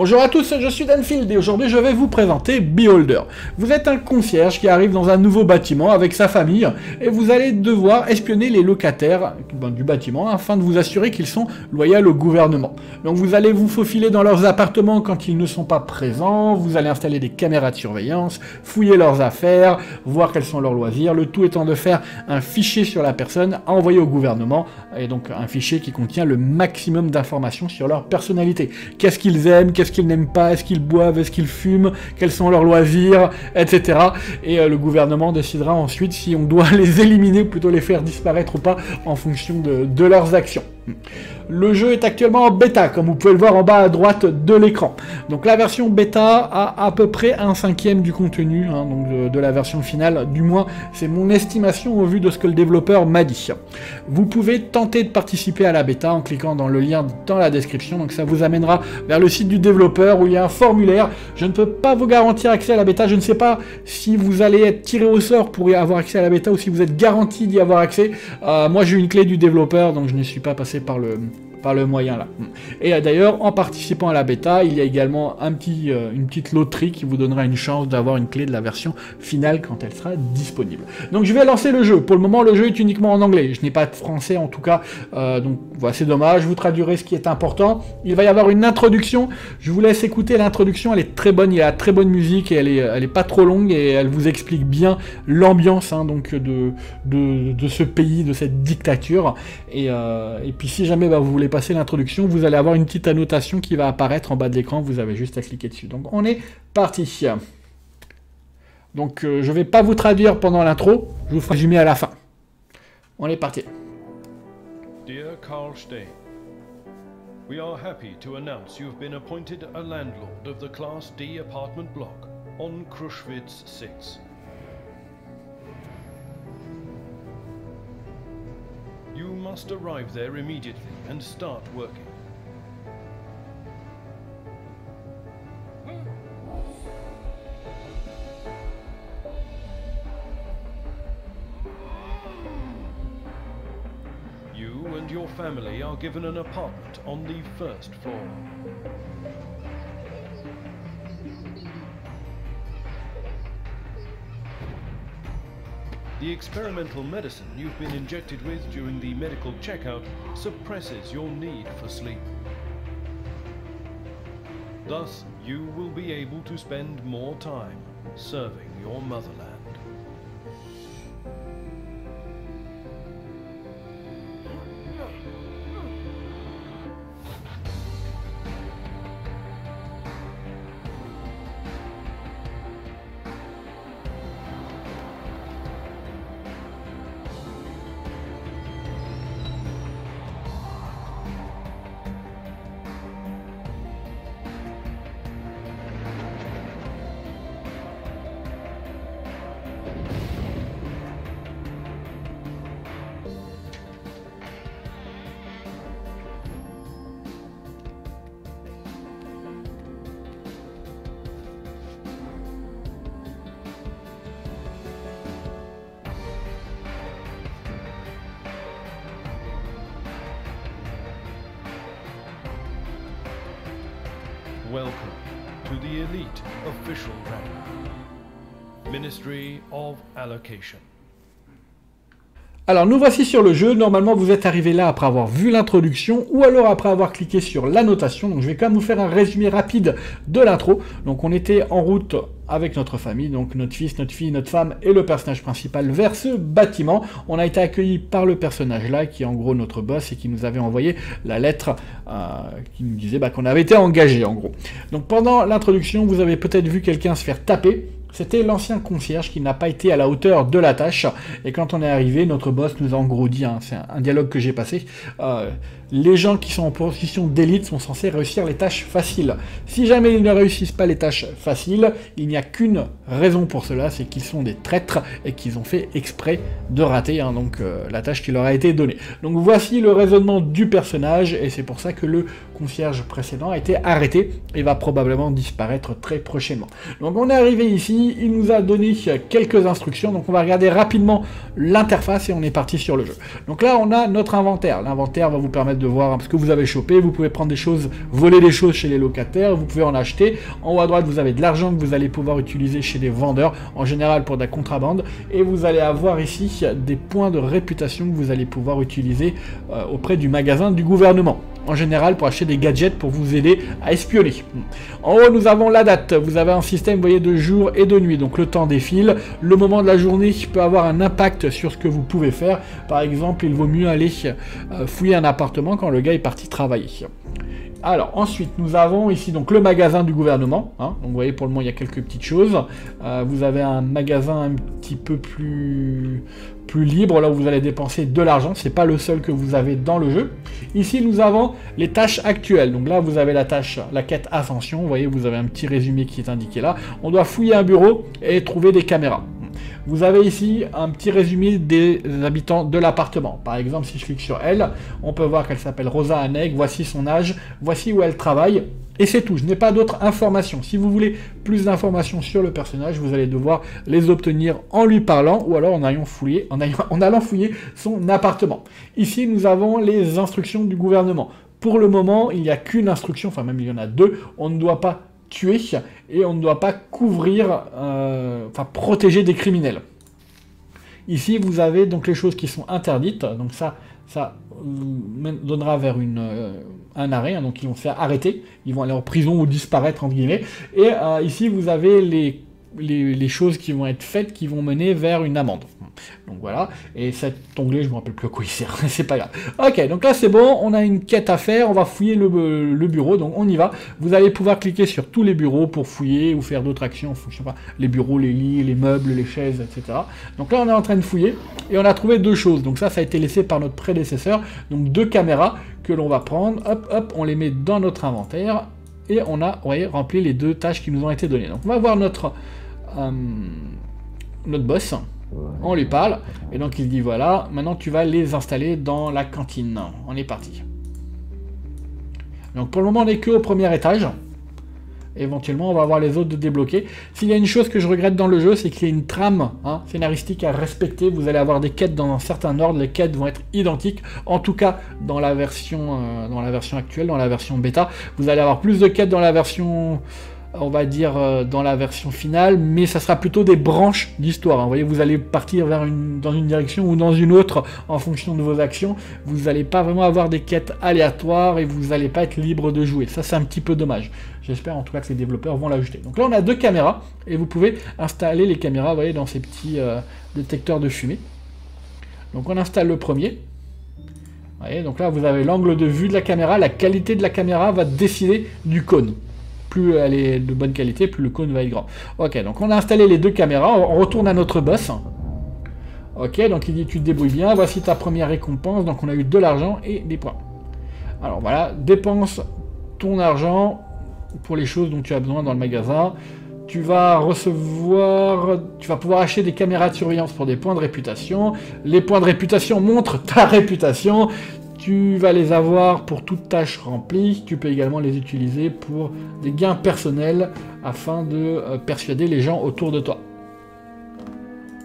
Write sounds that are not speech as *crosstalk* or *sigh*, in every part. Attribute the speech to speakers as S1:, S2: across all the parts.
S1: Bonjour à tous, je suis Danfield et aujourd'hui je vais vous présenter Beholder. Vous êtes un concierge qui arrive dans un nouveau bâtiment avec sa famille et vous allez devoir espionner les locataires ben, du bâtiment afin de vous assurer qu'ils sont loyaux au gouvernement. Donc vous allez vous faufiler dans leurs appartements quand ils ne sont pas présents, vous allez installer des caméras de surveillance, fouiller leurs affaires, voir quels sont leurs loisirs, le tout étant de faire un fichier sur la personne à envoyer au gouvernement et donc un fichier qui contient le maximum d'informations sur leur personnalité. Qu'est-ce qu'ils aiment, qu'est-ce qu'ils n'aiment pas, est-ce qu'ils boivent, est-ce qu'ils fument, quels sont leurs loisirs, etc. Et euh, le gouvernement décidera ensuite si on doit *laughs* les éliminer, plutôt les faire disparaître ou pas, en fonction de leurs actions. Le jeu est actuellement en bêta, comme vous pouvez le voir en bas à droite de l'écran. Donc la version bêta a à peu près un cinquième du contenu hein, de, la version finale, du moins c'est mon estimation au vu de ce que le développeur m'a dit. Vous pouvez tenter de participer à la bêta en cliquant dans le lien dans la description, donc ça vous amènera vers le site du développeur où il y a un formulaire. Je ne peux pas vous garantir accès à la bêta, je ne sais pas si vous allez être tiré au sort pour y avoir accès à la bêta ou si vous êtes garanti d'y avoir accès. Euh, moi j'ai une clé du développeur, donc je ne suis pas passé par le, par le moyen là. Et euh, d'ailleurs, en participant à la bêta, il y a également un petit, euh, une petite loterie qui vous donnera une chance d'avoir une clé de la version finale quand elle sera disponible. Donc je vais lancer le jeu. Pour le moment, le jeu est uniquement en anglais. Je n'ai pas de français en tout cas, euh, donc voilà, c'est dommage. Vous traduirai ce qui est important. Il va y avoir une introduction. Je vous laisse écouter l'introduction. Elle est très bonne. Il y a très bonne musique et elle est, elle est pas trop longue et elle vous explique bien l'ambiance hein, donc de, de, ce pays, de cette dictature. Et, et puis si jamais bah, vous voulez passer l'introduction, vous allez avoir une petite annotation qui va apparaître en bas de l'écran, vous avez juste à cliquer dessus. Donc on est parti. Donc euh, je vais pas vous traduire pendant l'intro, je vous ferai résumer à la fin. On est parti. Dear Carl Stein, we are happy to announce you've been appointed a landlord of the Class D apartment block on Krushwitz 6. You must arrive there immediately and start working. You and your family are given an apartment on the first floor. The experimental medicine you've been injected with during the medical checkout suppresses your need for sleep. Thus, you will be able to spend more time serving your motherland. Welcome to the elite official. Ministry of Allocation. Alors nous voici sur le jeu, normalement vous êtes arrivé là après avoir vu l'introduction ou alors après avoir cliqué sur l'annotation, donc je vais quand même vous faire un résumé rapide de l'intro. Donc on était en route avec notre famille, donc notre fils, notre fille, notre femme et le personnage principal vers ce bâtiment. On a été accueilli par le personnage là qui est en gros notre boss et qui nous avait envoyé la lettre euh, qui nous disait bah, qu'on avait été engagé en gros. Donc pendant l'introduction vous avez peut-être vu quelqu'un se faire taper c'était l'ancien concierge qui n'a pas été à la hauteur de la tâche. Et quand on est arrivé, notre boss nous a en gros dit, hein, c'est un, dialogue que j'ai passé, euh, les gens qui sont en position d'élite sont censés réussir les tâches faciles. Si jamais ils ne réussissent pas les tâches faciles, il n'y a qu'une raison pour cela, c'est qu'ils sont des traîtres et qu'ils ont fait exprès de rater hein, donc, euh, la tâche qui leur a été donnée. Donc voici le raisonnement du personnage, et c'est pour ça que le concierge précédent a été arrêté et va probablement disparaître très prochainement. Donc on est arrivé ici, il nous a donné quelques instructions, donc on va regarder rapidement l'interface et on est parti sur le jeu. Donc là on a notre inventaire, l'inventaire va vous permettre de voir ce que vous avez chopé. Vous pouvez prendre des choses, voler des choses chez les locataires, vous pouvez en acheter. En haut à droite, vous avez de l'argent que vous allez pouvoir utiliser chez des vendeurs, en général pour de la contrabande. Et vous allez avoir ici des points de réputation que vous allez pouvoir utiliser euh, auprès du magasin du gouvernement en général pour acheter des gadgets pour vous aider à espionner. En haut, nous avons la date. Vous avez un système, voyez, de jour et de nuit. Donc le temps défile. Le moment de la journée peut avoir un impact sur ce que vous pouvez faire. Par exemple, il vaut mieux aller euh, fouiller un appartement quand le gars est parti travailler. Alors ensuite nous avons ici donc le magasin du gouvernement. Hein. donc vous voyez pour le moment il y a quelques petites choses. Euh, vous avez un magasin un petit peu plus libre, là où vous allez dépenser de l'argent, c'est pas le seul que vous avez dans le jeu. Ici, nous avons les tâches actuelles. Donc là, vous avez la tâche, la quête ascension, voyez, vous avez un petit résumé qui est indiqué là. On doit fouiller un bureau et trouver des caméras. Vous avez ici un petit résumé des habitants de l'appartement. Par exemple, si je clique sur elle, on peut voir qu'elle s'appelle Rosa Aneg, voici son âge, voici où elle travaille, et c'est tout, je n'ai pas d'autres informations. Si vous voulez plus d'informations sur le personnage, vous allez devoir les obtenir en lui parlant ou alors en allant fouiller, en, en allant fouiller son appartement. Ici, nous avons les instructions du gouvernement. Pour le moment, il n'y a qu'une instruction, enfin même il y en a deux, on ne doit pas tuer et on ne doit pas couvrir, euh, enfin protéger des criminels. Ici, vous avez donc les choses qui sont interdites, donc ça, ça donnera vers euh, un arrêt, hein, donc ils vont se faire arrêter, ils vont aller en prison ou disparaître entre guillemets. Et ici, vous avez les les, choses qui vont être faites qui vont mener vers une amende. Donc voilà, et cet onglet, je me rappelle plus à quoi il sert, *laughs* c'est pas grave. Ok, donc là c'est bon, on a une quête à faire, on va fouiller le, bureau, donc on y va. Vous allez pouvoir cliquer sur tous les bureaux pour fouiller ou faire d'autres actions, je sais pas, les bureaux, les lits, les meubles, les chaises, etc. Donc là on est en train de fouiller, et on a trouvé deux choses. Donc ça, ça a été laissé par notre prédécesseur, donc deux caméras que l'on va prendre, hop, hop, on les met dans notre inventaire, et on a, rempli les deux tâches qui nous ont été données. Donc on va voir notre euh, notre boss. On lui parle, et donc il dit voilà, maintenant tu vas les installer dans la cantine. On est parti. Donc pour le moment on n'est que au premier étage. Éventuellement on va avoir les autres de débloquer. S'il y a une chose que je regrette dans le jeu, c'est qu'il y a une trame hein, scénaristique à respecter. Vous allez avoir des quêtes dans un certain ordre, les quêtes vont être identiques. En tout cas dans la version, euh, dans la version actuelle, dans la version bêta. Vous allez avoir plus de quêtes dans la version on va dire, euh, dans la version finale, mais ça sera plutôt des branches d'histoire. Hein. Vous allez partir vers une, dans une direction ou dans une autre en fonction de vos actions. Vous n'allez pas vraiment avoir des quêtes aléatoires et vous n'allez pas être libre de jouer. Ça, c'est un petit peu dommage. J'espère en tout cas que les développeurs vont l'ajouter. Donc là, on a deux caméras et vous pouvez installer les caméras, dans ces petits euh, détecteurs de fumée. Donc on installe le premier. Vous donc là, vous avez l'angle de vue de la caméra. La qualité de la caméra va décider du cône plus elle est de bonne qualité, plus le cône va être grand. Ok, donc on a installé les deux caméras, on retourne à notre boss. Ok, donc il dit tu te débrouilles bien, voici ta première récompense, donc on a eu de l'argent et des points. Alors voilà, dépense ton argent pour les choses dont tu as besoin dans le magasin. Tu vas recevoir, tu vas pouvoir acheter des caméras de surveillance pour des points de réputation. Les points de réputation montrent ta réputation. Tu vas les avoir pour toute tâche remplie. Tu peux également les utiliser pour des gains personnels afin de euh, persuader les gens autour de toi.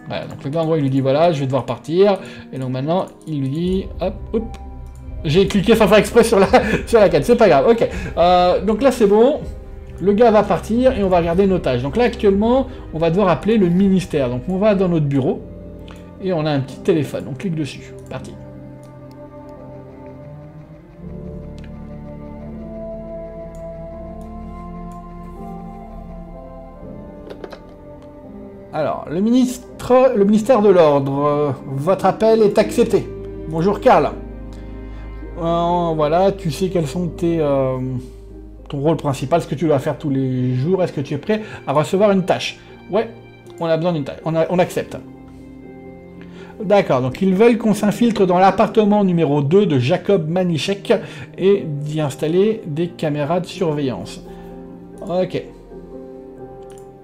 S1: Voilà, donc le grand il lui dit voilà, je vais devoir partir. Et donc maintenant, il lui dit hop, hop. J'ai cliqué sans faire exprès sur la, *laughs* sur la c'est pas grave, ok. Euh, donc là c'est bon. Le gars va partir et on va regarder nos tâches. Donc là actuellement, on va devoir appeler le ministère. Donc on va dans notre bureau et on a un petit téléphone. On clique dessus. Parti. Alors, le, ministre, ministère de l'Ordre, euh, votre appel est accepté. Bonjour Karl. Euh, voilà, tu sais quels sont tes, euh, ton rôle principal, ce que tu dois faire tous les jours. Est-ce que tu es prêt à recevoir une tâche? Ouais, on a besoin d'une tâche. On, on accepte. D'accord, donc ils veulent qu'on s'infiltre dans l'appartement numéro 2 de Jacob Manichek et d'y installer des caméras de surveillance. Ok.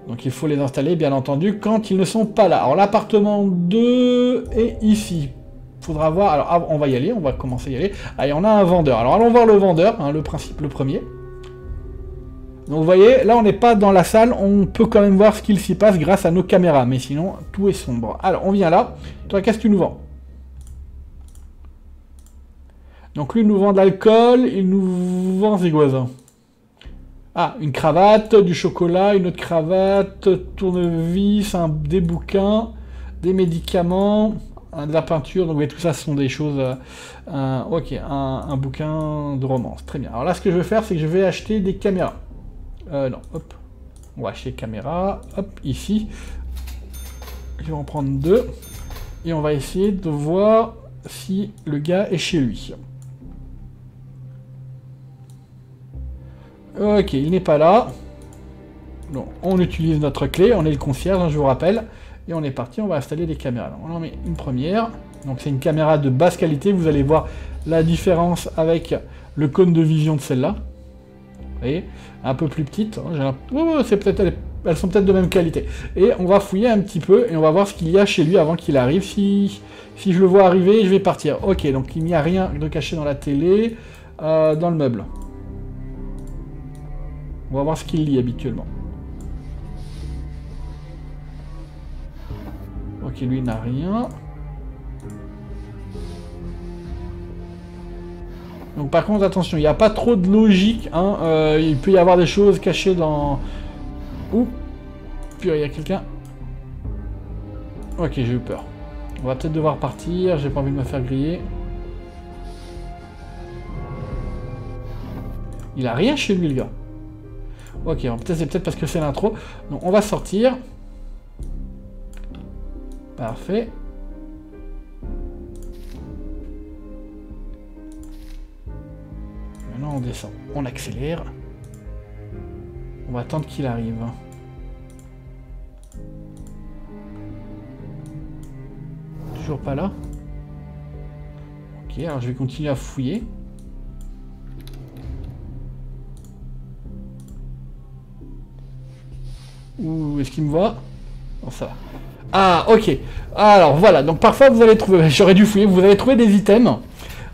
S1: Donc il faut les installer, bien entendu, quand ils ne sont pas là. Alors l'appartement 2 est ici. Faudra voir... Alors ah, on va y aller, on va commencer à y aller. Allez, on a un vendeur. Alors allons voir le vendeur, hein, le principe, le premier. Donc vous voyez, là on n'est pas dans la salle, on peut quand même voir ce qu'il s'y passe grâce à nos caméras, mais sinon tout est sombre. Alors on vient là, toi qu'est-ce que tu nous vends? Donc lui nous vend de l'alcool, il nous vend ses voisins. Ah, une cravate, du chocolat, une autre cravate, tournevis, des bouquins, des médicaments, de la peinture. Donc, tout ça, ce sont des choses. Euh, ok, un, bouquin de romance. Très bien. Alors là, ce que je vais faire, c'est que je vais acheter des caméras. Euh, non, hop. On va acheter des caméras. Hop, ici. Je vais en prendre deux. Et on va essayer de voir si le gars est chez lui. Ok, il n'est pas là. Donc, on utilise notre clé, on est le concierge, hein, je vous rappelle. Et on est parti, on va installer des caméras. on en met une première. Donc c'est une caméra de basse qualité, vous allez voir la différence avec le cône de vision de celle-là. Vous voyez Un peu plus petite. Hein, c'est peut-être elles sont peut-être de même qualité. Et on va fouiller un petit peu et on va voir ce qu'il y a chez lui avant qu'il arrive. Si, si je le vois arriver, je vais partir. Ok, donc il n'y a rien de caché dans la télé, euh, dans le meuble. On va voir ce qu'il lit habituellement. Ok, lui n'a rien. Donc par contre, attention, il n'y a pas trop de logique. Hein. Euh, il peut y avoir des choses cachées dans... Ouh Puis il y a quelqu'un. Ok, j'ai eu peur. On va peut-être devoir partir, j'ai pas envie de me faire griller. Il a rien chez lui, le gars. Ok, c'est peut-être parce que c'est l'intro. Donc on va sortir. Parfait. Maintenant on descend. On accélère. On va attendre qu'il arrive. Toujours pas là. Ok, alors je vais continuer à fouiller. Ou est-ce qu'il me voit Non, ça va. Ah, ok. Alors, voilà. Donc, parfois, vous allez trouver... *laughs* J'aurais dû fouiller. Vous allez trouver des items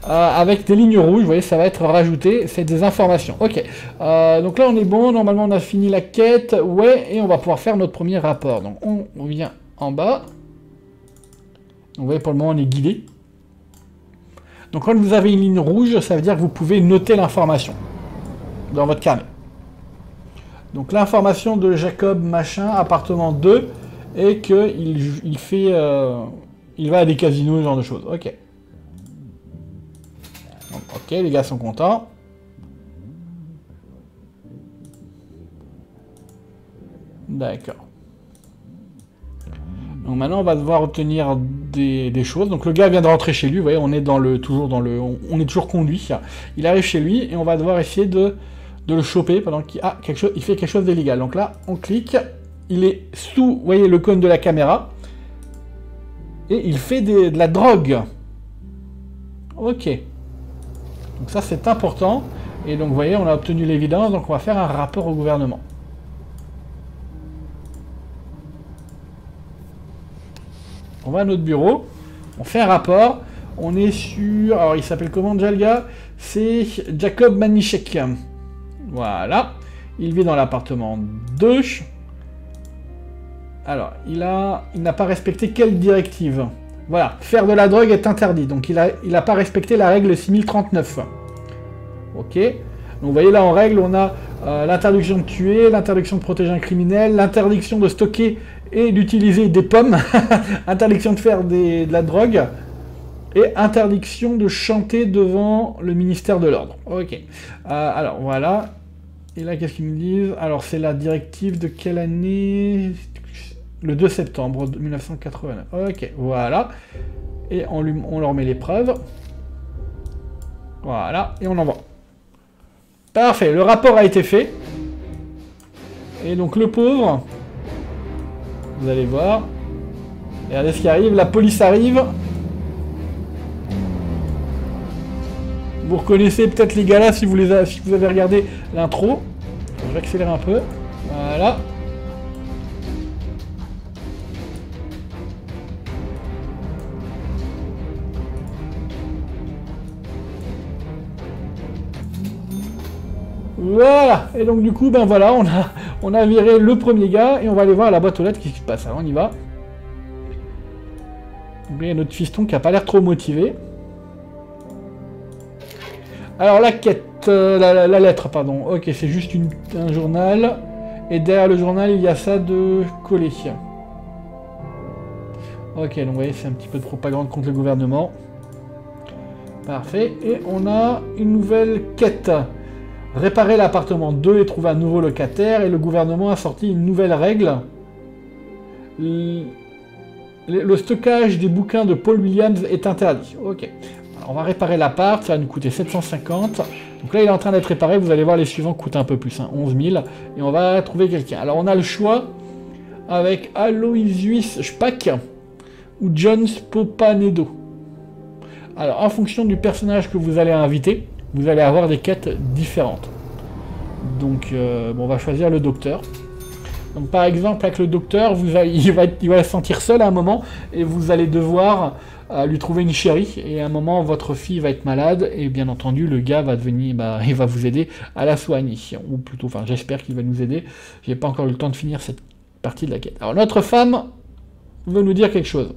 S1: euh, avec des lignes rouges. Vous voyez, ça va être rajouté. C'est des informations. Ok. Euh, donc là, on est bon. Normalement, on a fini la quête. Ouais. Et on va pouvoir faire notre premier rapport. Donc, on, vient en bas. vous voyez, pour le moment, on est guidé. Donc, quand vous avez une ligne rouge, ça veut dire que vous pouvez noter l'information dans votre carnet. Donc l'information de Jacob machin, appartement 2, et qu'il il fait... Euh, il va à des casinos, ce genre de choses. Ok. ok, les gars sont contents. D'accord. Donc maintenant, on va devoir obtenir des, choses. Donc le gars vient de rentrer chez lui. Vous voyez, on est dans le toujours dans le, on est toujours conduit. Il arrive chez lui et on va devoir essayer de de le choper pendant qu'il ah, quelque chose, il fait quelque chose d'illégal. Donc là, on clique, il est sous, voyez, le cône de la caméra, et il fait de la drogue. Ok. Donc ça, c'est important. Et donc, voyez, on a obtenu l'évidence, donc on va faire un rapport au gouvernement. On va à notre bureau, on fait un rapport, on est sur... Alors, il s'appelle comment déjà le gars? C'est Jacob Manichek. Voilà. Il vit dans l'appartement 2. Alors, il a, il n'a pas respecté quelle directive Voilà, faire de la drogue est interdit. Donc, il n'a pas respecté la règle 6039. Ok. Donc, vous voyez là, en règle, on a euh, l'interdiction de tuer, l'interdiction de protéger un criminel, l'interdiction de stocker et d'utiliser des pommes, *laughs* interdiction de faire de la drogue, et interdiction de chanter devant le ministère de l'Ordre. Ok. Euh, alors, voilà. Et là, qu'est-ce qu'ils me disent? Alors, c'est la directive de quelle année? Le 2 septembre 1989. Ok, voilà. Et on, on leur met les preuves. Voilà, et on envoie. Parfait, le rapport a été fait. Et donc le pauvre, vous allez voir. Regardez ce qui arrive, la police arrive. Vous reconnaissez peut-être les gars là si vous, les si vous avez regardé l'intro. Je vais accélérer un peu. Voilà. Voilà Et donc du coup, ben voilà, on a, viré le premier gars et on va aller voir la boîte aux lettres qui se passe. Alors on y va. il y a notre fiston qui a pas l'air trop motivé. Alors la quête, euh, la, lettre, pardon. Ok, c'est juste un journal. Et derrière le journal, il y a ça de collé. Ok, donc vous voyez, c'est un petit peu de propagande contre le gouvernement. Parfait. Et on a une nouvelle quête. Réparer l'appartement 2 et trouver un nouveau locataire. Et le gouvernement a sorti une nouvelle règle. Le stockage des bouquins de Paul Williams est interdit. Ok. On va réparer l'appart, ça va nous coûter 750. Donc là, il est en train d'être réparé. Vous allez voir, les suivants coûtent un peu plus, hein, 11 000. Et on va trouver quelqu'un. Alors, on a le choix avec Aloysius Spack ou John Spopanedo. Alors, en fonction du personnage que vous allez inviter, vous allez avoir des quêtes différentes. Donc, euh, on va choisir le docteur. Donc, par exemple, avec le docteur, vous *laughs* il, va, il sentir seul à un moment et vous allez devoir euh, lui trouver une chérie. Et à un moment, votre fille va être malade et bien entendu, le gars va devenir, bah, *laughs* va vous aider à la soigner. Ou plutôt, enfin, j'espère qu'il va nous aider. J'ai pas encore eu le temps de finir cette partie de la quête. Alors, notre femme veut nous dire quelque chose.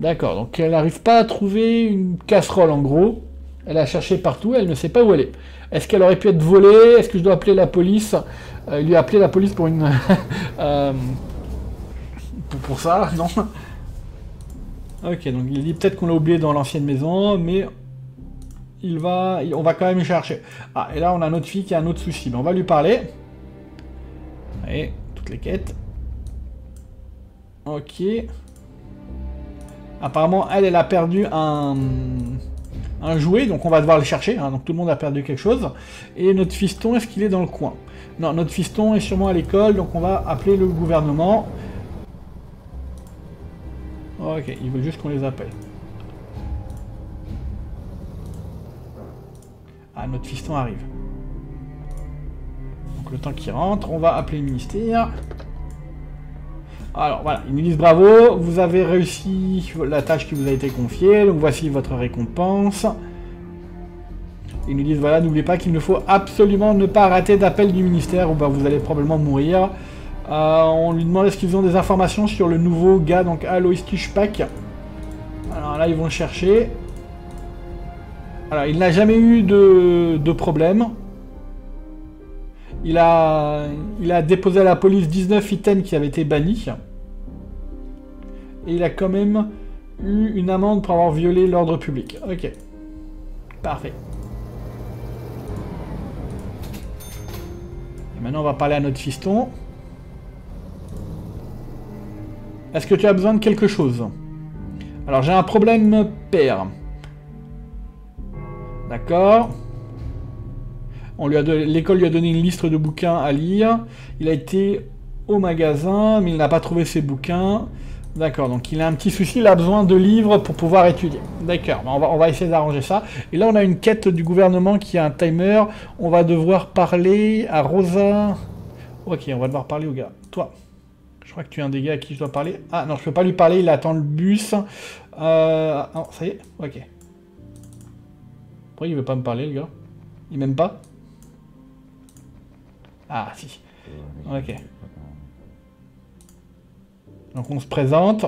S1: D'accord, donc elle n'arrive pas à trouver une casserole en gros. Elle a cherché partout, elle ne sait pas où elle est. Est-ce qu'elle aurait pu être volée? Est-ce que je dois appeler la police? Euh, lui a appelé la police pour une. *laughs* euh, pour, pour ça, non? Ok, donc il dit peut-être qu'on l'a oublié dans l'ancienne maison, mais il va, on va quand même chercher. Ah, et là on a notre fille qui a un autre souci. Mais on va lui parler. Allez, toutes les quêtes. Ok. Apparemment, elle, elle a perdu un, un jouet, donc on va devoir le chercher. hein, donc tout le monde a perdu quelque chose. Et notre fiston, est-ce qu'il est dans le coin? Non, notre fiston est sûrement à l'école, donc on va appeler le gouvernement. Ok, ils veulent juste qu'on les appelle. Ah, notre fiston arrive. Donc le temps qu'il rentre, on va appeler le ministère. Alors voilà, ils nous disent bravo, vous avez réussi la tâche qui vous a été confiée, donc voici votre récompense. Ils nous disent voilà, n'oubliez pas qu'il ne faut absolument ne pas rater d'appel du ministère ou ben, vous allez probablement mourir. Euh, on lui demande est-ce qu'ils ont des informations sur le nouveau gars, donc Alois Tushpak. Alors là, ils vont le chercher. Alors, il n'a jamais eu de, problème. Il a, il a déposé à la police 19 items qui avaient été bannis. Et il a quand même eu une amende pour avoir violé l'ordre public. Ok. Parfait. Et maintenant, on va parler à notre fiston. Est-ce que tu as besoin de quelque chose? Alors, j'ai un problème père. D'accord. L'école lui a donné une liste de bouquins à lire. Il a été au magasin, mais il n'a pas trouvé ses bouquins. D'accord, donc il a un petit souci, il a besoin de livres pour pouvoir étudier. D'accord, on va, on va essayer d'arranger ça. Et là, on a une quête du gouvernement qui a un timer. On va devoir parler à Rosa. Ok, on va devoir parler au gars. Toi, je crois que tu es un des gars à qui je dois parler. Ah non, je peux pas lui parler, il attend le bus. Euh... Non, ça y est Ok. Pourquoi il veut pas me parler, le gars? Il m'aime pas? Ah, si. Ok. Donc on se présente.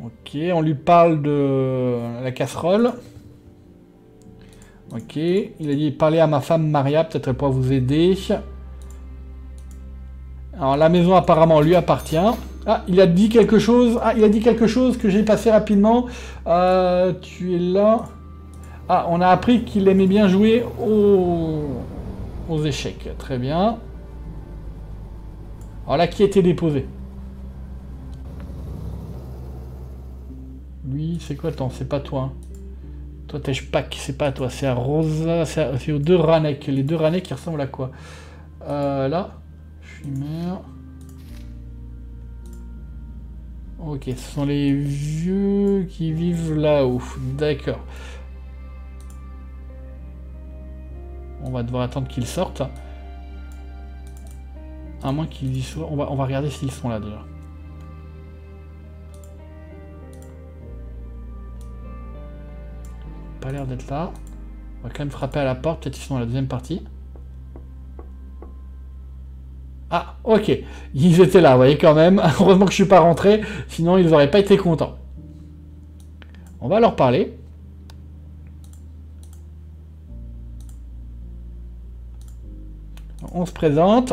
S1: Ok, on lui parle de la casserole. Ok, il a dit parler à ma femme Maria, peut-être elle pourra vous aider. Alors la maison apparemment lui appartient. Ah, il a dit quelque chose. Ah, il a dit quelque chose que j'ai passé rapidement. Euh, tu es là. Ah, on a appris qu'il aimait bien jouer aux, aux échecs. Très bien. Alors là, qui a été déposé? Lui, c'est quoi ton C'est pas toi. hein. Toi, t'es Spack, c'est pas toi. C'est à Rosa. C'est aux deux Ranek. Les deux Ranek qui ressemblent à quoi? Euh, Là. Fumeur. Ok, ce sont les vieux qui vivent là-haut. D'accord. On va devoir attendre qu'ils sortent. À moins qu'ils y soient. On va, on va regarder s'ils sont là déjà. Pas l'air d'être là. On va quand même frapper à la porte. Peut-être qu'ils sont dans la deuxième partie. Ah, ok. Ils étaient là, vous voyez, quand même. *laughs* Heureusement que je suis pas rentré, sinon ils n'auraient pas été contents. On va leur parler. On se présente.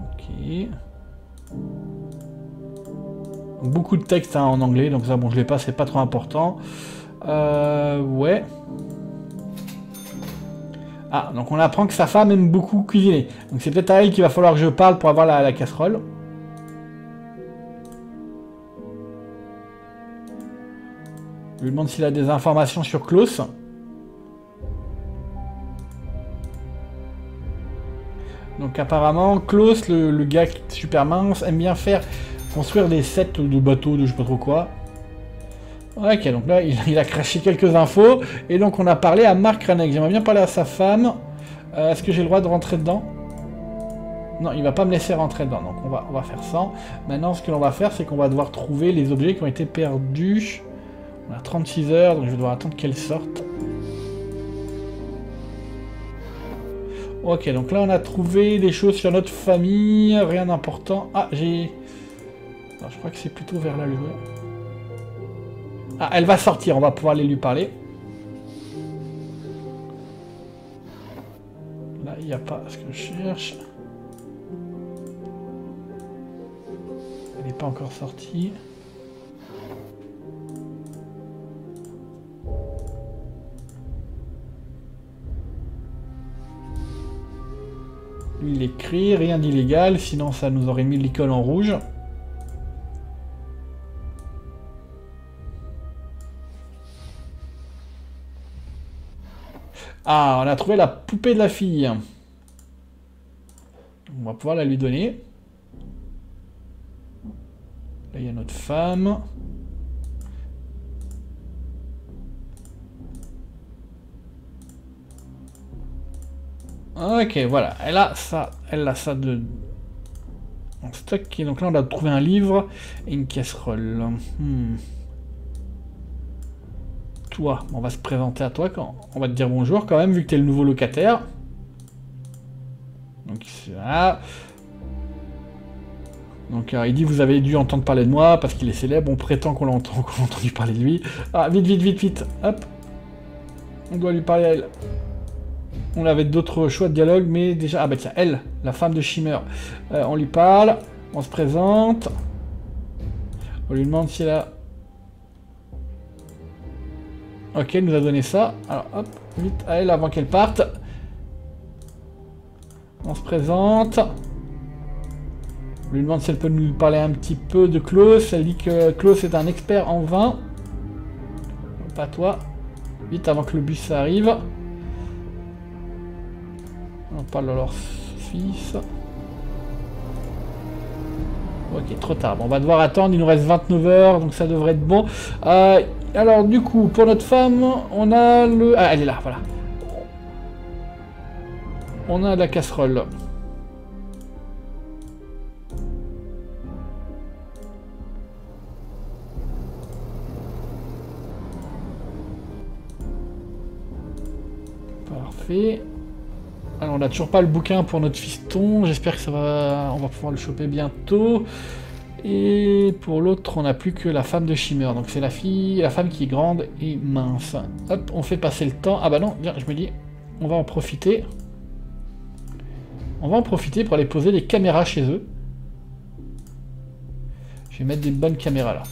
S1: Ok. Beaucoup de texte hein, en anglais, donc ça, bon, je l'ai pas, c'est pas trop important. Euh, ouais. Ah, donc on apprend que sa femme aime beaucoup cuisiner. Donc c'est peut-être à elle qu'il va falloir que je parle pour avoir la, casserole. Je lui demande s'il a des informations sur Klaus. Donc apparemment, Klaus, le, gars super mince, aime bien faire Construire des sets de bateaux, de je sais pas trop quoi. Ok, donc là, il, *laughs* a craché quelques infos. Et donc, on a parlé à Mark Renek. J'aimerais bien parler à sa femme. Euh, est-ce que j'ai le droit de rentrer dedans? Non, il va pas me laisser rentrer dedans. Donc, on va, on va faire ça. Maintenant, ce que l'on va faire, c'est qu'on va devoir trouver les objets qui ont été perdus. On a 36 heures, donc je vais devoir attendre qu'elle sorte. Ok, donc là, on a trouvé des choses sur notre famille. Rien d'important. Ah, j'ai je crois que c'est plutôt vers là le joueur. Ah, elle va sortir, on va pouvoir aller lui parler. Là, il n'y a pas ce que je cherche. Elle n'est pas encore sortie. Il écrit, rien d'illégal, sinon ça nous aurait mis l'icône en rouge. Ah, on a trouvé la poupée de la fille. On va pouvoir la lui donner. Là, il y a notre femme. Ok, voilà. Elle a ça. Elle a ça de... En stock. Donc là, on a trouvé un livre et une casserole. Hmm toi. On va se présenter à toi quand on va te dire bonjour quand même, vu que tu es le nouveau locataire. Donc là. Donc euh, il dit vous avez dû entendre parler de moi parce qu'il est célèbre, on prétend qu'on l'a *laughs* entendu parler de lui. Ah vite vite vite vite, hop. On doit lui parler à elle. On avait d'autres choix de dialogue, mais déjà... Ah bah tiens, elle, la femme de Shimmer. Euh, on lui parle, on se présente. On lui demande si elle a Ok, elle nous a donné ça. Alors hop, vite à elle avant qu'elle parte. On se présente. On lui demande si elle peut nous parler un petit peu de Klaus. Elle dit que Klaus est un expert en vin. Pas toi. Vite avant que le bus arrive. On parle de leur fils. Ok, trop tard. Bon, on va devoir attendre. Il nous reste 29 heures, donc ça devrait être bon. Euh, alors, du coup, pour notre femme, on a le... Ah, elle est là, voilà. On a la casserole. Parfait. N'a toujours pas le bouquin pour notre fiston. J'espère que ça va... On va pouvoir le choper bientôt. Et pour l'autre, on n'a plus que la femme de Shimmer. Donc c'est la fille, la femme qui est grande et mince. Hop, on fait passer le temps. Ah bah non, viens, je me dis, on va en profiter. On va en profiter pour aller poser des caméras chez eux. Je vais mettre des bonnes caméras là.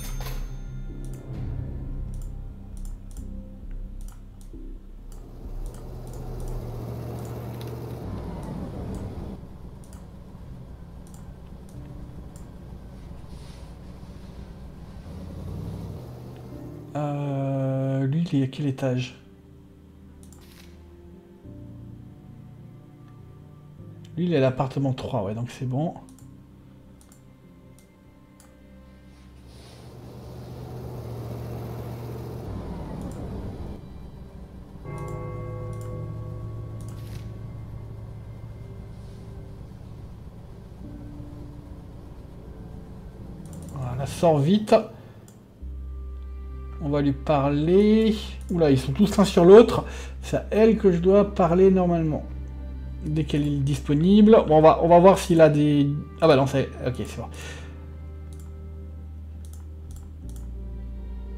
S1: À quel étage Lui, il est à l'appartement 3, ouais, donc c'est bon. Voilà, sort vite. Va lui parler. Oula, ils sont tous l'un sur l'autre. C'est à elle que je dois parler normalement. Dès qu'elle est disponible. Bon, on va, on va voir s'il a des... Ah bah non, c'est... Ok, c'est bon.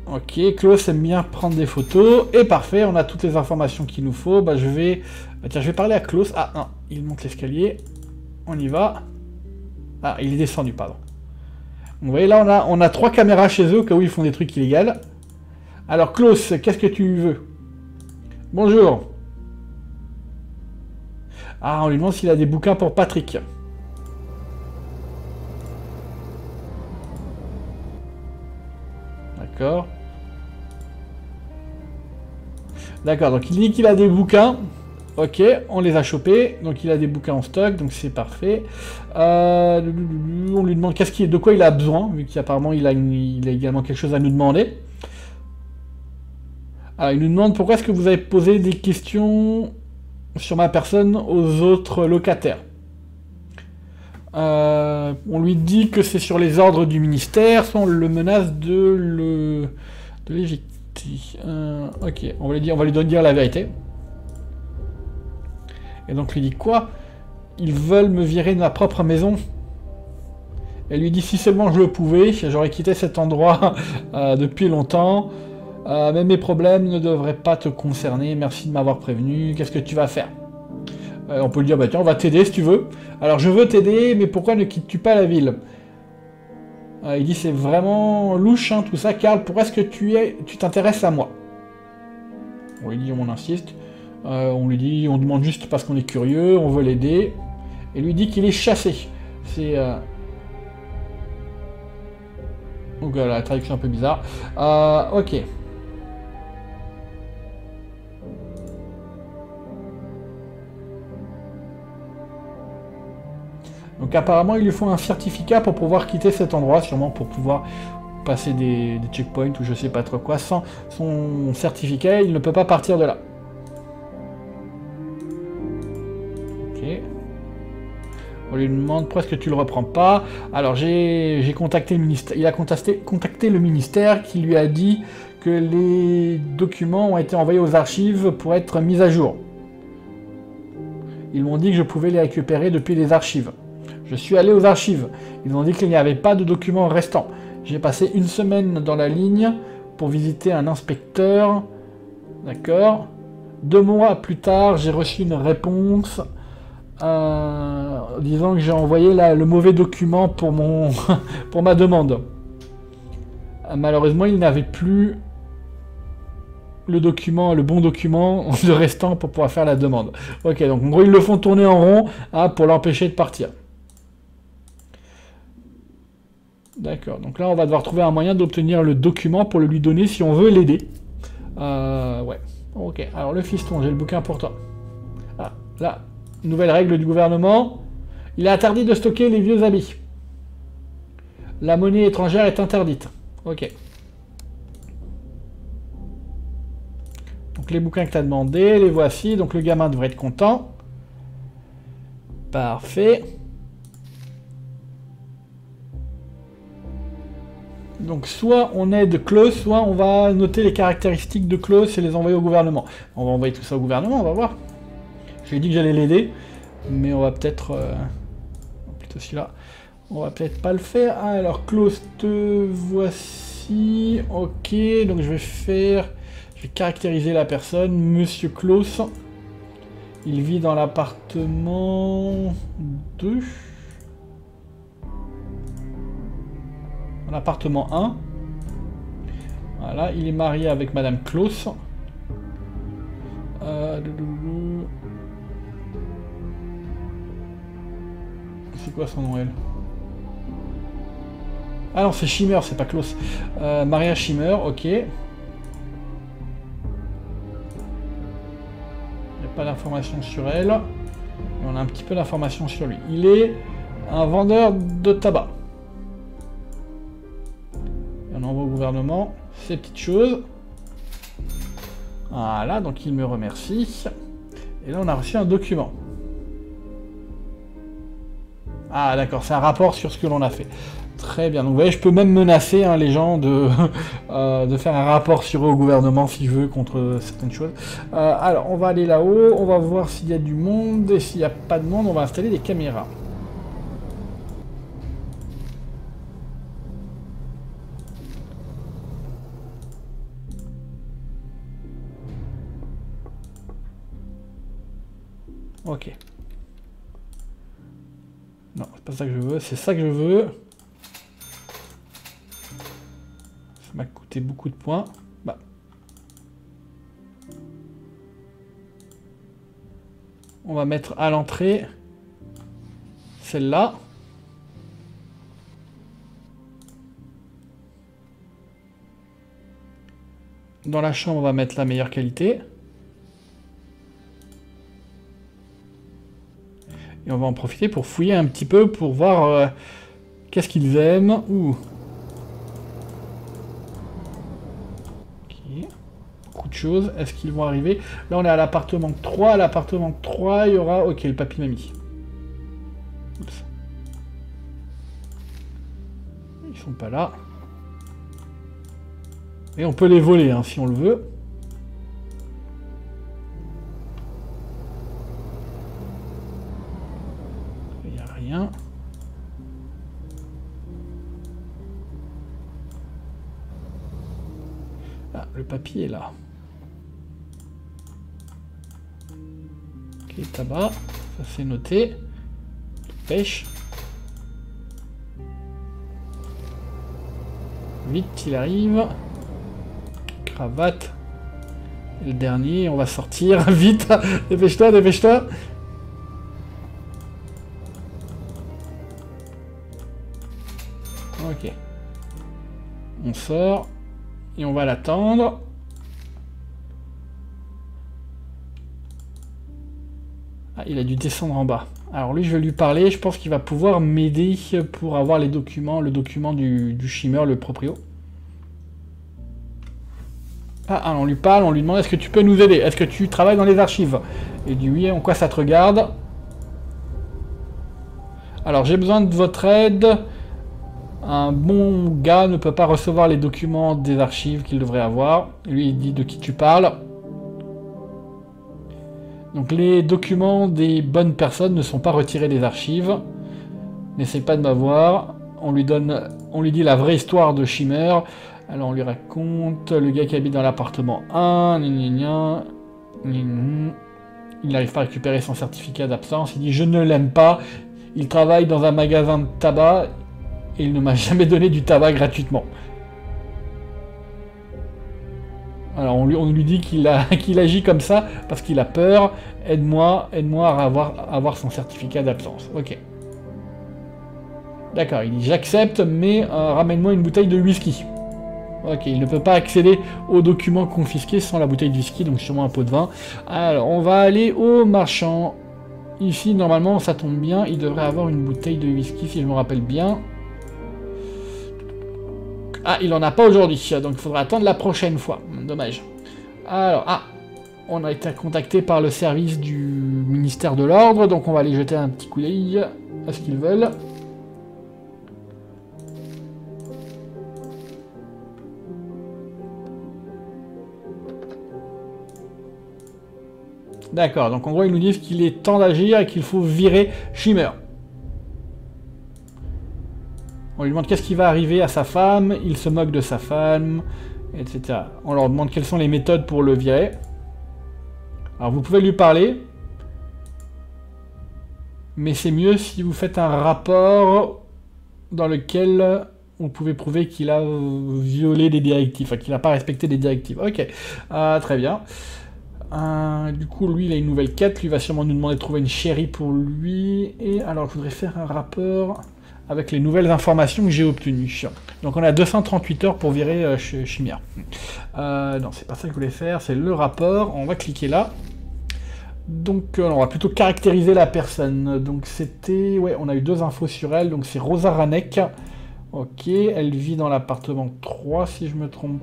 S1: Ok, Klaus aime bien prendre des photos. Et parfait, on a toutes les informations qu'il nous faut. Bah je vais... Bah, tiens, je vais parler à Klaus. Ah non, il monte l'escalier. On y va. Ah, il est descendu, pardon. Vous voyez, là, on a, on a trois caméras chez eux, au cas où ils font des trucs illégaux. Alors, Klaus, qu'est-ce que tu veux? Bonjour. Ah, on lui demande s'il a des bouquins pour Patrick. D'accord. D'accord, donc il dit qu'il a des bouquins. Ok, on les a chopés. Donc il a des bouquins en stock, donc c'est parfait. Euh, on lui demande qu'est-ce de quoi il a besoin, vu qu'apparemment il, il a également quelque chose à nous demander. Alors, il nous demande pourquoi est-ce que vous avez posé des questions sur ma personne aux autres locataires. Euh, on lui dit que c'est sur les ordres du ministère, on le menace de le de l'éviter. Euh, ok, on va lui dire, on va lui la vérité. Et donc lui dit quoi? Ils veulent me virer de ma propre maison? Elle lui dit si seulement je le pouvais, j'aurais quitté cet endroit euh, depuis longtemps. Euh, mais mes problèmes ne devraient pas te concerner. Merci de m'avoir prévenu. Qu'est-ce que tu vas faire? Euh, On peut lui dire bah tiens, on va t'aider si tu veux. Alors je veux t'aider, mais pourquoi ne quittes-tu pas la ville? Il dit c'est vraiment louche hein, tout ça. Karl, pourquoi est-ce que tu es, tu t'intéresses à moi? On lui dit on insiste. Euh, on lui dit, on demande juste parce qu'on est curieux, on veut l'aider. Et lui dit qu'il est chassé. C'est... Euh... Donc la traduction un peu bizarre. Euh, ok. Apparemment il lui faut un certificat pour pouvoir quitter cet endroit, sûrement pour pouvoir passer des, checkpoints ou je sais pas trop quoi. Sans son certificat, il ne peut pas partir de là. On lui demande pourquoi est-ce que tu le reprends pas. Alors j'ai contacté le ministère. Il a contacté le ministère qui lui a dit que les documents ont été envoyés aux archives pour être mis à jour. Ils m'ont dit que je pouvais les récupérer depuis les archives. Je suis allé aux archives. Ils m'ont dit qu'il n'y avait pas de documents restants. J'ai passé une semaine dans la ligne pour visiter un inspecteur. D'accord. Deux mois plus tard, j'ai reçu une réponse euh, disant que j'ai envoyé le mauvais document pour, mon *laughs* pour ma demande. Malheureusement, il n'avait plus le document, le bon document *laughs* de restant pour pouvoir faire la demande. Ok, donc en gros, ils le font tourner en rond hein, pour l'empêcher de partir. D'accord, donc là, on va devoir trouver un moyen d'obtenir le document pour le lui donner si on veut l'aider. Euh, ouais, ok. Alors, le fiston, j'ai le bouquin pour toi. Ah, là, Nouvelle règle du gouvernement. Il est interdit de stocker les vieux habits. La monnaie étrangère est interdite. Ok. Donc les bouquins que tu as demandé, les voici. Donc le gamin devrait être content. Parfait. Donc soit on aide Klaus, soit on va noter les caractéristiques de Klaus et les envoyer au gouvernement. On va envoyer tout ça au gouvernement, on va voir. J'ai dit que j'allais l'aider, mais on va peut-être... Euh, plutôt celui-là. On va peut-être pas le faire. Ah, alors, Klaus, te voici. Ok, donc je vais faire... Je vais caractériser la personne. Monsieur Klaus. Il vit dans l'appartement 2. L'appartement 1. Voilà, il est marié avec Madame Klaus. Euh, C'est quoi son nom, elle? Ah non, c'est Shimmer, c'est pas Klaus. Euh, Maria Shimmer, ok. Pas d'informations sur elle. On a un petit peu d'informations sur lui. Il est un vendeur de tabac. Gouvernement ces petites choses. Voilà, donc il me remercie. Et là, on a reçu un document. Ah d'accord, c'est un rapport sur ce que l'on a fait. Très bien. Donc voyez, je peux même menacer hein, les gens de, *laughs* euh, de faire un rapport sur eux au gouvernement si je veux contre certaines choses. Euh, alors, on va aller là-haut, on va voir s'il y a du monde, et s'il n'y a pas de monde, on va installer des caméras. Ok. Non, c'est pas ça que je veux, c'est ça que je veux. Ça m'a coûté beaucoup de points. Bah. On va mettre à l'entrée celle-là. Dans la chambre, on va mettre la meilleure qualité. Et on va en profiter pour fouiller un petit peu, pour voir euh, qu'est-ce qu'ils aiment. Ouh. Beaucoup de choses. Est-ce qu'ils vont arriver? Là, on est à l'appartement 3. l'appartement 3, il y aura... Ok, le papy mamie. Oups. Ils sont pas là. Et on peut les voler, hein, si on le veut. Papier est là. Ok, tabac, ça c'est noté. Pêche. Vite, il arrive. Cravate. Le dernier, on va sortir. *laughs* Vite Dépêche-toi, dépêche-toi Ok. On sort. Et on va l'attendre. Ah, il a dû descendre en bas. Alors lui, je vais lui parler. Je pense qu'il va pouvoir m'aider pour avoir les documents, le document du, du Shimmer, le proprio. Ah, ah, on lui parle, on lui demande est-ce que tu peux nous aider? Est-ce que tu travailles dans les archives? Il dit oui, en quoi ça te regarde? Alors j'ai besoin de votre aide un bon gars ne peut pas recevoir les documents des archives qu'il devrait avoir. Lui, il dit de qui tu parles? Donc les documents des bonnes personnes ne sont pas retirés des archives. N'essaye pas de m'avoir. On lui dit la vraie histoire de Shimmer. Alors on lui raconte le gars qui habite dans l'appartement 1, il n'arrive pas à récupérer son certificat d'absence. Il dit je ne l'aime pas. Il travaille dans un magasin de tabac il ne m'a *laughs* jamais donné du tabac gratuitement. Alors on lui, dit *laughs* qu'il agit comme ça parce qu'il a peur. Aide-moi, aide-moi à avoir, avoir son certificat d'absence. Ok. D'accord, il dit j'accepte, mais euh, ramène-moi une bouteille de whisky. Ok, il ne peut pas accéder aux documents confisqués sans la bouteille de whisky, donc sûrement un pot de vin. Alors, on va aller au marchand. Ici, normalement, ça tombe bien, il devrait avoir une bouteille de whisky, si je me rappelle bien. Ah, il en a pas aujourd'hui, donc il faudra attendre la prochaine fois. Dommage. Alors, ah, on a été contacté par le service du ministère de l'Ordre, donc on va aller jeter un petit coup d'œil à ce qu'ils veulent. D'accord, donc en gros ils nous disent qu'il est temps d'agir et qu'il faut virer Shimmer. On lui demande qu'est-ce qui va arriver à sa femme, il se moque de sa femme, etc. On leur demande quelles sont les méthodes pour le virer. Alors vous pouvez lui parler, mais c'est mieux si vous faites un rapport dans lequel on pouvait prouver qu'il a violé des directives, enfin qu'il n'a pas respecté des directives. Ok, ah, très bien. Euh, du coup, lui, il a une nouvelle quête. Lui va sûrement nous demander de trouver une chérie pour lui. Et alors, je voudrais faire un rapport avec les nouvelles informations que j'ai obtenues. Donc on a 238 heures pour virer euh, Chimia. Euh, non, c'est pas ça que je voulais faire, c'est le rapport. On va cliquer là. Donc euh, on va plutôt caractériser la personne. Donc c'était... Ouais, on a eu deux infos sur elle. Donc c'est Rosa Ranek. Ok, elle vit dans l'appartement 3 si je me trompe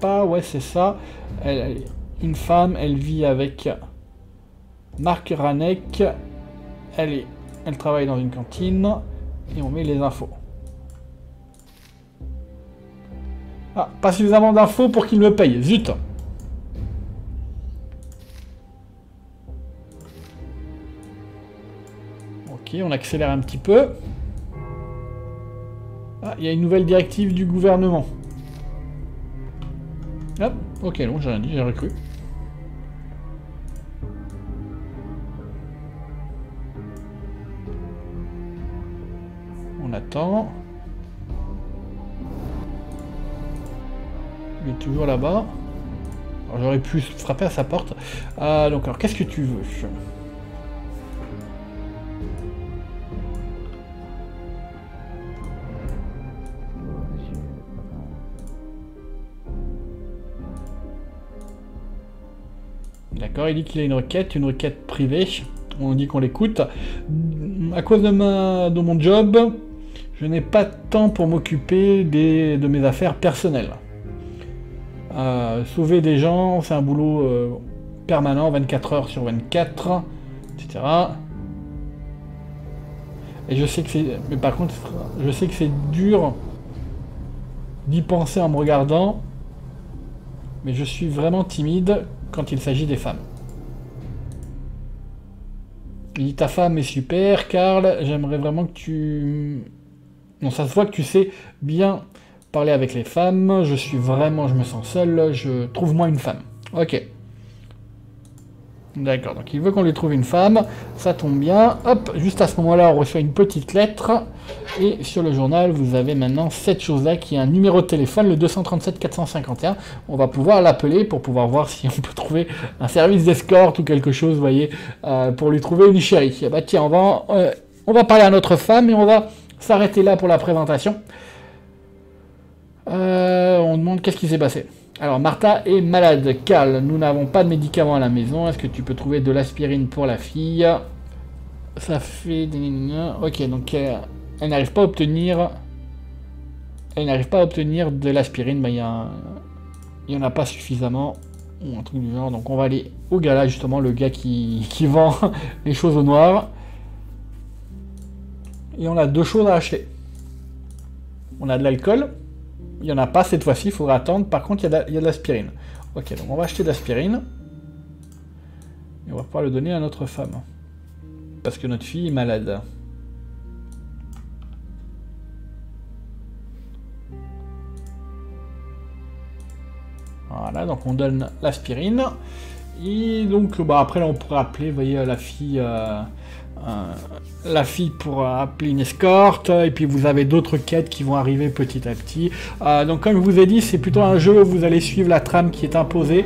S1: pas. Ouais, c'est ça. Elle, une femme, elle vit avec Marc Ranek. Elle est elle travaille dans une cantine et on met les infos. Ah, pas suffisamment d'infos pour qu'il me paye. Zut Ok, on accélère un petit peu. Ah, il y a une nouvelle directive du gouvernement. Hop, ok, donc j'ai rien dit, j'ai recru. On attend. Il est toujours là-bas. J'aurais pu frapper à sa porte. Ah, donc, alors, qu'est-ce que tu veux D'accord, il dit qu'il a une requête, une requête privée. On dit qu'on l'écoute. À cause de, ma, de mon job, je n'ai pas de temps pour m'occuper de mes affaires personnelles. Euh, sauver des gens, c'est un boulot euh, permanent, 24 heures sur 24, etc. Et je sais que c'est... Mais par contre, je sais que c'est dur d'y penser en me regardant. Mais je suis vraiment timide quand il s'agit des femmes. Il dit ta femme est super, Karl, j'aimerais vraiment que tu... Non, ça se voit que tu sais bien parler avec les femmes, je suis vraiment, je me sens seul, je trouve moi une femme. Ok. D'accord, donc il veut qu'on lui trouve une femme, ça tombe bien. Hop, juste à ce moment-là, on reçoit une petite lettre. Et sur le journal, vous avez maintenant cette chose-là qui est un numéro de téléphone, le 237 451. On va pouvoir l'appeler pour pouvoir voir si on peut trouver un service d'escorte ou quelque chose, vous voyez, euh, pour lui trouver une chérie. bah tiens, on va, euh, on va parler à notre femme et on va s'arrêter là pour la présentation. Euh, on demande qu'est-ce qui s'est passé. Alors, Martha est malade. Cal, nous n'avons pas de médicaments à la maison. Est-ce que tu peux trouver de l'aspirine pour la fille? Ça fait... Ok, donc euh, elle, n'arrive pas à obtenir... Elle n'arrive pas à obtenir de l'aspirine. il n'y en a pas suffisamment. Ou un truc du genre. Donc on va aller au gars là, justement, le gars qui *laughs* vend les choses au noir. Et on a deux choses à acheter. On a de l'alcool. Il n'y en a pas cette fois-ci, il faudra attendre. Par contre, il y a de l'aspirine. Ok, donc on va acheter de l'aspirine. Et on va pouvoir le donner à notre femme. Parce que notre fille est malade. Voilà, donc on donne l'aspirine. Et donc, bah, après, on pourrait appeler, vous voyez, la fille... Euh, la fille pour appeler une escorte, et puis vous avez d'autres quêtes qui vont arriver petit à petit. Euh, donc comme je vous ai dit, c'est plutôt un jeu où vous allez suivre la trame qui est imposée.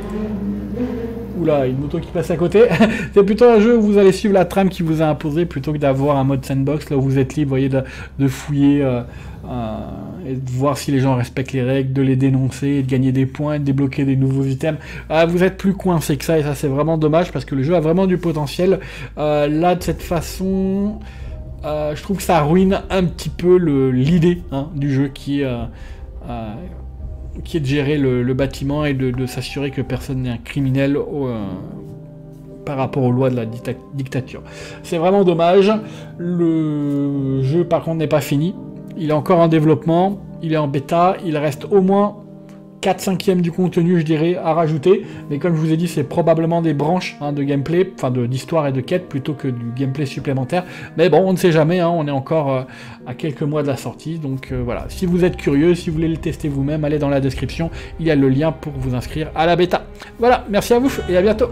S1: Une moto qui passe à côté. *laughs* c'est plutôt un jeu où vous allez suivre la trame qui vous a imposée plutôt que d'avoir un mode sandbox là où vous êtes libre, voyez, de, fouiller euh, et de voir si les gens respectent les règles, de les dénoncer, de gagner des points, de débloquer des nouveaux items. vous êtes plus coincé que ça et ça c'est vraiment dommage parce que le jeu a vraiment du potentiel. là de cette façon, je trouve que ça ruine un petit peu l'idée hein, du jeu qui est qui est de gérer le, bâtiment et de, s'assurer que personne n'est un criminel par rapport aux lois de la dictature. C'est vraiment dommage. Le jeu par contre n'est pas fini. Il est encore en développement, il est en bêta, il reste au moins 4 cinquièmes du contenu, je dirais, à rajouter. Mais comme je vous ai dit, c'est probablement des branches hein, de gameplay, enfin d'histoire et de quête, plutôt que du gameplay supplémentaire. Mais bon, on ne sait jamais, hein, on est encore euh, à quelques mois de la sortie. Donc euh, voilà, si vous êtes curieux, si vous voulez le tester vous-même, allez dans la description, il y a le lien pour vous inscrire à la bêta. Voilà, merci à vous et à bientôt